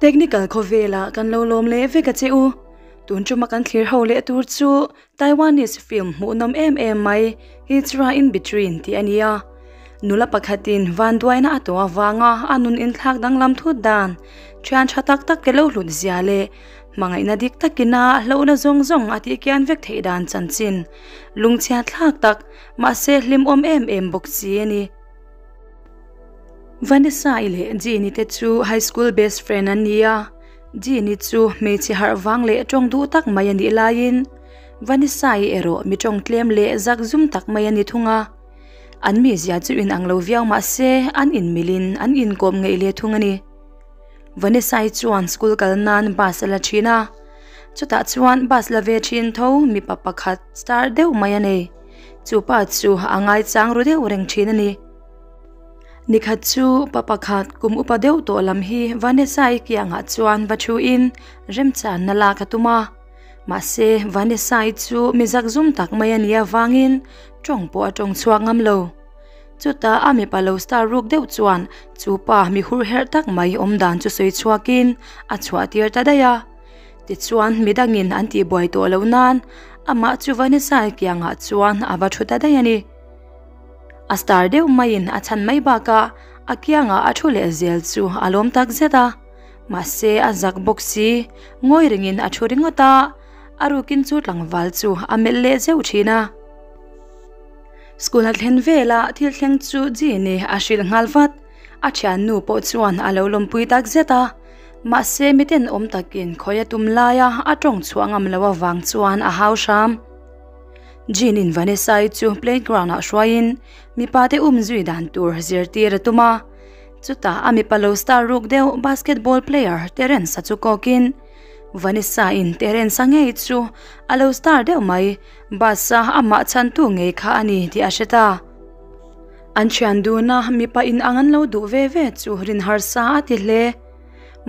technical cove kan lo lom le ve ka che u tun chu ma kan clear ho le tur chu taiwanese film mu nom mai it's right in between ti ania nula pakhatin wanduai na atwa wanga anun in thak dang lam thu dan chan cha tak tak ke lo lun zia le mangai na dik takina kina na zong zong ati kyan vek thei dan chan chin lung chia thak tak ma se hlim om em em bok Vanessa ilhe dini tetsu high school best friend ania Dini chu me chi har wang le tong du tak mai ani Vanessa i ero mi tong tlem le zak zum tak mai itunga. an mi zia in anglo viau ma se an in milin an in kom ngei le thungani Vanessa i an school gal nan la china chuta an bas la vechin chin mi papakat star deu mai e. chu pa chu angai chang ru deu reng thin nikhachu papakhat kum upadeu to lam hi vanessa ki anga chuan bachu in remcha nala katuma mase vanessa i chu mizak zum tak mayan ya wangin chong po atong chuangam lo chuta ami palo star rook deu chuan chupa mi hur her tak mai om dan chu sei chuakin achwa tir ta daya ti chuan midangin anti boy to lo ama chu vanessa ki anga chuan awa thuta dayani Astarde ummayin achan mai baka akianga achule azel chu alom tak zeta. Masse azak boksi ngoi ringin ringota, arukin chu tlangwal chu amelle zeu china. Skuna tlen vela til tlen chu jini ashil ngalvat achan nu po chuan alolom ma tak zeta. Masse miten om takin khoya tumlaya atong chuangam lawa wang Ġin invani sajtju playground għaxwajin, mi pati u mżwida għantur zirtir tuma. Tsutta għami pallu starru gdew basketball player Terenza Tsukokin. Vanissa in Terenza ngejtsu għallu star dew maj bassa għamma tsantu ngejk ħani di għaxeta. Anċi għanduna mi pa in għan lawdu vevetsu rinħarsa għatille.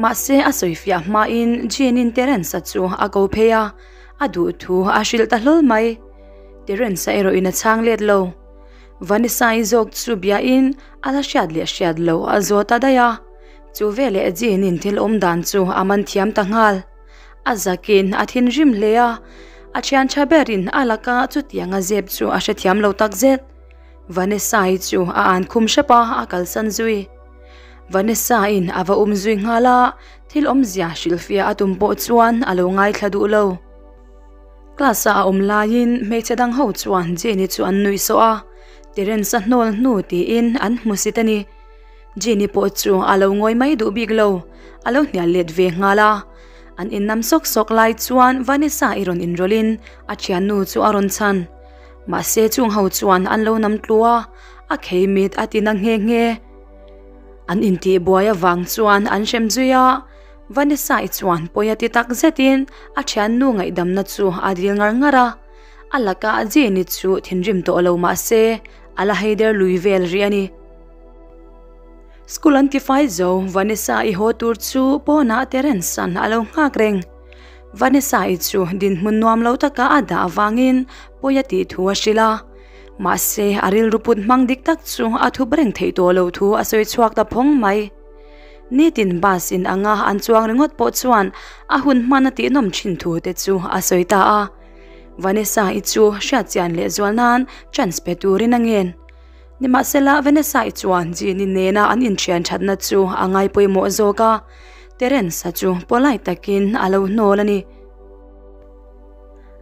Ma se għasujfja ma in ġin in Terenza tsu għadu tu għaxil taħlol maj. de rinn sa ero ina tang liet lo. Wann is sa i zog zu bia in, a la siad li a siad lo a zo ta da ya. Zu vele a zin in til om dan zu a man tiam ta ngal. A za kin a tin jim le ya. A chan cha berin a la ka zu tiang a zeb zu a se tiam lo tak zet. Wann is sa i zu a an kum shepa a kal san zui. Wann is sa in a va um zui ngala, til om zia shilfi a tum bo zuan a lo ngay kladu lo. lo. Klasa a om lain me chadang ho chuan jeni chu an nui so a. Tiren sa nol nu ti in an musitani. Jeni po chu alo ngoi mai du big lo. Alo nia let ve ngala. An in nam sok sok lai chuan vanessa iron in rolin a chian nu chu aron chan. Ma se chung ho chuan an lo nam tlua. A khei mit atin ang nge nge. An in ti buaya wang chuan an shem zuya. Vanessa jati taqzetin takzetin għannu nga idam natsu għadil ngara. għalla ka għadzien itzu tinġim toqlaw maqse għalla ħejder jivel rjani. Skulanti fajzo Vanessa iħotur tsu pona Terensan għalaw ngakreng. Vanessa itzu din munnu għamlaw taka għada għavangin jati tħu għaxila. Maqse għaril rupud mang dik takzu għadhu breng għalaw tħu għasoj tsuak da pong maj. Nitin bas in anga an chuang ringot po chuan ahun manati nom chintu te chu asoy taa. Vanessa i siya sha le zwalnan naan chan spetu angen. Ni ma sela Vanessa i chuan ji ni nena an in chian thatna chu angai poi mo zoka. sa chu polay takin alaw nolani.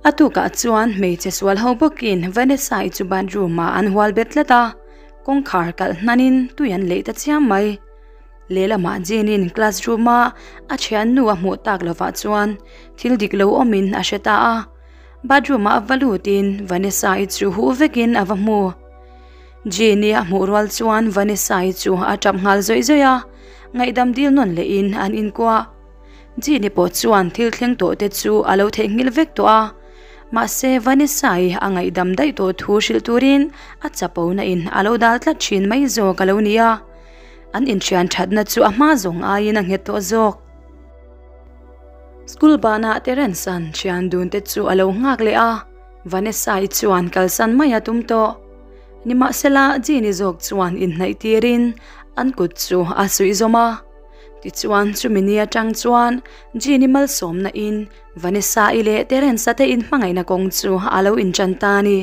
Atuka chuan meiche swal hobokin Vanessa i chu bedroom ma an hual betleta. kal nanin tuyan leita chiam mai li la maġġini in ma għaxi għannu għamu taglo faċuan til diklu omin għaxetaqa. ma għavvalutin vanissa hu vegin għavahmu. Ġini għahmu għal-suan vanissa jitsuħu għacabħal zojzoja għajdam dil non li in għan inkwa. Ġini pozzu til tling totetsu għalaw tling il-vektua ma se vanissaj għan ngajdam dajtot hu xil-turin għazzapaw in għalaw dal tlaċin ma jizog għalaw nija an in chian thatna chu a hma zong a in heto zok school bana teren san chian dun te chu alo ngak vanessa i chuan kalsan maya tum to nima sela jini zog chuan in nai tirin an kut chu a sui zoma ti chuan chu tsu tang chuan mal som na in vanessa ile teren sa te in hmangai na kong tsu alo in chantani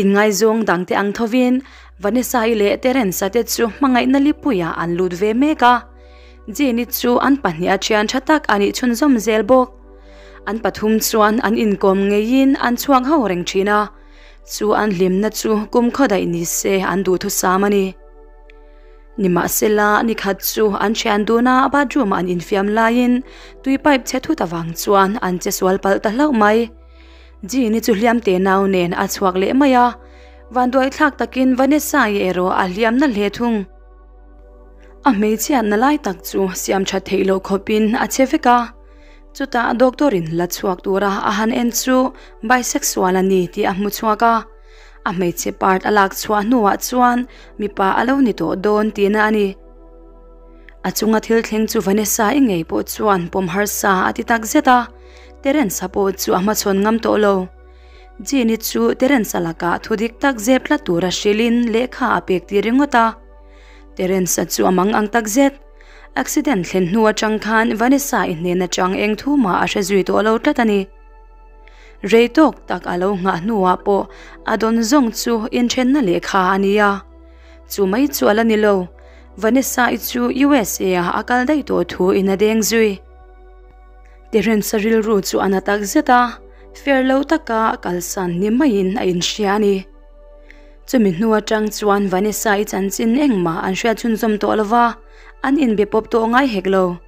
in ngai zong ang tovin, Vanessa ile Terensa te chu mangai na lipuya an lut ve meka. Jeni chu an panni achian chatak ani chun zom zel bok. An pathum chuan an inkom ngeyin an chuang haoreng china. Chu an lim na chu kum khoda ini se an du thu samani. Nima sela ni khat chu an chian du na ba juma an infiam lain tui pipe che thu tawang chuan an che swal pal ta lau mai. Jeni chu hliam te nau nen a chuak le maya. ya. vandoj tlak kien Vanessa jero għal-jam nal-ħetung. Ammejt si għanna lajtak tsu si għam ċattejlo kopin għazzjefika. Tuta doktorin la tsuak dura aħan entsu bisexuala niti għahmu tsuaka. Ammejt part għalak tsuak nuwa tsuan mi pa għalawnito don tina għani. Għazzunga tiltling tsu Vanessa ingej po tsuan pom ħarsa għati takzeta. Terenza po tsu għahma ngam toqlow ġieni Terenza laka thudik tak la tura xilin li apek di ringota. Terenza tsu amang ang tak aksident Accident len nuwa chang khan Vanessa in na chang eng thu ma ashe zui to lo tlatani. Rejtok tak alo nga nuwa po adon zong tzu in na lekha aniya. Tsu ma tsu ala nilo. itsu USA akal dai to thu ina deng zui. Terenza Fjerlaw taka kalsan ni mayin ayin xjani. Tumin nuwa ċang tsuan vanissa itan sin engma an xjaċun zom toqlva an in bipop to ngay heglo.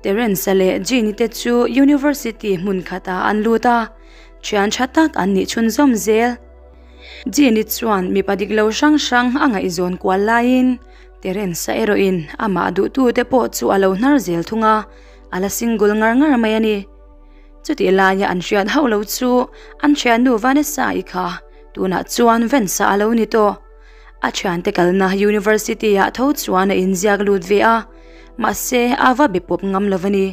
Teren sale ġini tetsu University munkata an luta, ċan ċattak an niċun zom zel. Ġini tsuan mi padiglaw xang xang anga izon kwallayin, teren sa eroin ama adu tu te potsu alaw narzel tunga, ala singul ngar ngar mayani. Tuti l-għaja għanxjan ħawla u tsu, għanxjan nuva nissajka, tuna tsu għan vensa għala unito. għal tekalna University għataw tsu għan inżjag Ludvija, ma se għava bibub ngamlovani.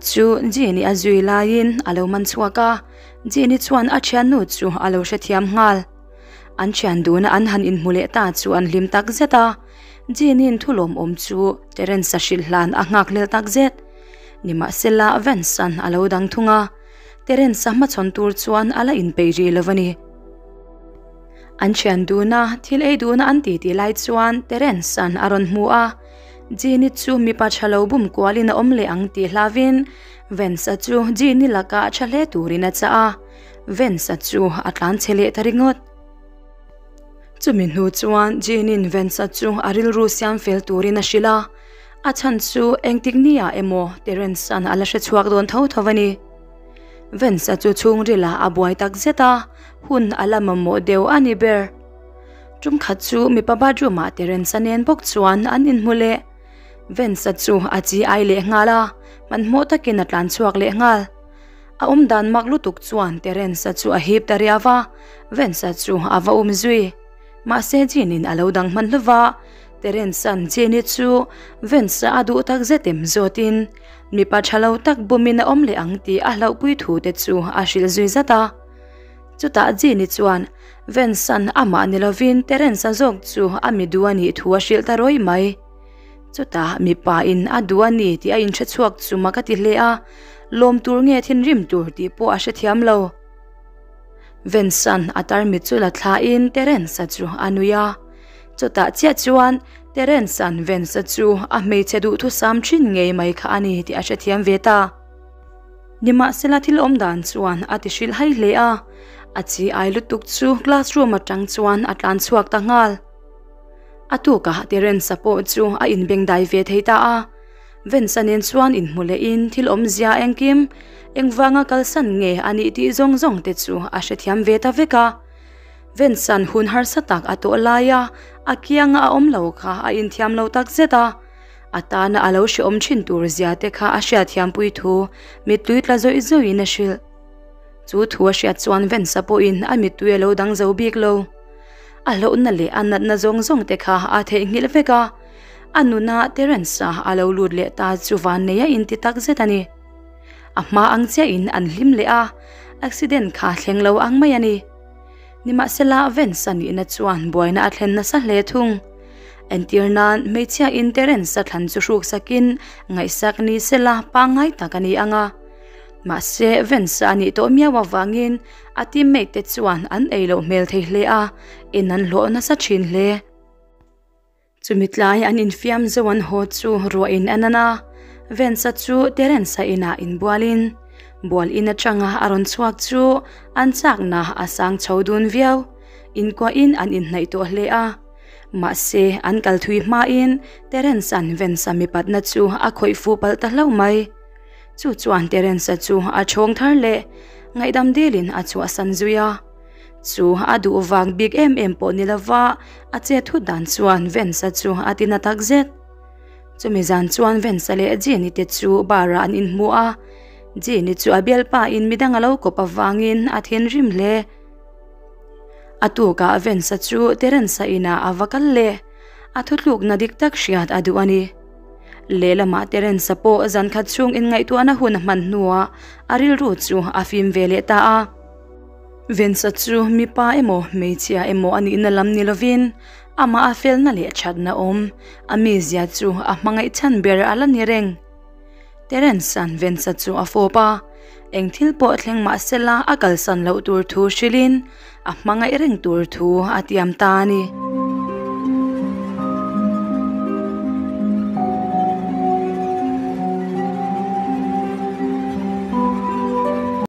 tsu dżini għazzu il-għajin tsu għaka. dżini tsu għaxjan nutsu għalaw xetjam għal għanċanduna għanħan inmuliq taħtsu għan lim taqzeta, dini intulom omtsu terenza xilħlan għanħak li li maqsilla vensan għala udang tunga, teren saħma tontur tsuan għala inpejġi l-vani. Anċi għanduna til ejduna għantiti lajt tsuan teren san Aron muqa, dini tsu mi paċħalaw bumku għalina omli għangti lavin, vensa tsu dini laka ċaleturi nazzaqa, vensa tsu għatlan tiliq taringot. Tsu minnu tsuan dini vensa tsu għaril Rusjan fil-turi naxila, achan chu engtiknia emo terence san alashe chuak don thau thawani wen sa chu chung rila abuai tak zeta hun alama mo deu ani ber chum kha chu mi pa ba ma terence san bok chuan an in mule wen sa chu achi ai le ngala man mo takin atlan chuak le ngal a um dan mak lu tuk chuan teren sa chu a hip ta riawa wen sa chu awa um zui ma se jin in alo dang man lwa Terensan Zenitsu, vensa adu utak zetim zotin. Mi paċħalaw tak li omli ti ahlaw pujthu tetsu għaxil zuizata. Zuta Zenitsuan, vensan ama nilovin Terenza zogtsu amidu għanit hu asil taroj mai. Zuta mi pa'in għaddu għaniti għajin ċetsuaktsu ma tur l-om rim tur turti po għaxet jamlaw. Vensan għatar mitzu la tlaqin Terensa tru għanuja. Zota tjatsuan teren san ven satsu ahmej tsedu tu sam chingej mai ka anihti achatiam veta. Nima sila til omdan suan atishil hailea. Atsi ailu tuksu classroom atang suan atlan suak tangal. Atuka teren sapo tsu a inbeng dai vet heita a. Ven sanin suan in mule in til omzia engkim engvanga kalsan nge ani ti zong zong tetsu achatiam veta veka. Vinsan hun har satak ato alaya, akia nga aom ka a intiam tak zeta. Ata na alaw si om chintur ziatek a asyat yam puitu, mitluit lazo izo inashil. Zut huwa siat suan vensa po in a mitu yelo dang zaw biglo. Alaw nali anat na zong zong teka ate ingil vega. Anu na terensa alaw lurle ta zuvan neya inti tak zetani. Amma ang zia in anlim aksiden ka thleng law ang mayani. Nimaqsila avens għanni inetsuan bojna għatlenna saħletung. Entirnan mejtja interens għatlan suxuk sakin ngajsakni sila pangaj takani anga. Masse vens għani to mja wavangin għati mejtet suan an ejlo meltej lea innan loqna saċin le. Tumitlaj għan infjam zewan hotsu ruain anana, vensa tsu terensa ina in bualin bol ina changa aron swak an chak na asang chaudun viau in ko in an in nai to hle ma se an kal thui ma in Teren San ven sami pat na chu a khoi fu pal ta lau mai chu chuan terence chu a chong thar le ngai dam delin a chu asan zuya chu a wang big em em po nilawa a che thu dan chuan ven sa chu atina tak zet chu mi zan chuan ven sa le ajeni te chu bara an in mu a jeni chu abel pa in midang alo ko pawangin athen rim le atu ka aven sa chu teren sa ina avakal le athutluk na dik tak adu ani lela ma teren sa po zan khat in ngai tu hun man nuwa aril ru chu afim vele ta a ven sa mi pa emo meichia emo ani na lam ni lovin ama afil na le chat na om ami tzu chu a mangai ber ala nireng. San vinsa tsu afopa, eng tilbot leng maasela agal san lau turtu xilin, ap mga ireng turtu at yamtani. tani.